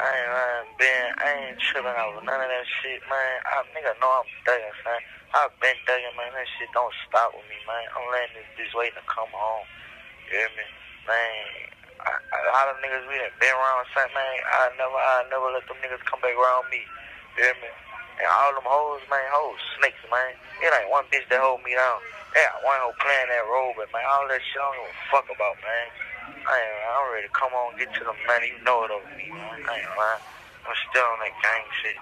I ain't lying, Ben. I ain't tripping over none of that shit, man. I nigga know I'm thugging, son. I've been thugging, man. That shit don't stop with me, man. I'm letting this bitch waiting to come home. You hear me? Man, I, a lot of niggas we done been around, son, man. I never, I never let them niggas come back around me. You hear me? And all them hoes, man, hoes, snakes, man. It ain't one bitch that hold me down. Yeah, one hoe playing that role, but man, all that shit I don't give a fuck about, man. I ain't, I'm ready to come on, get to the money. You know it over me, man. Ain't lying. I'm still on that gang shit.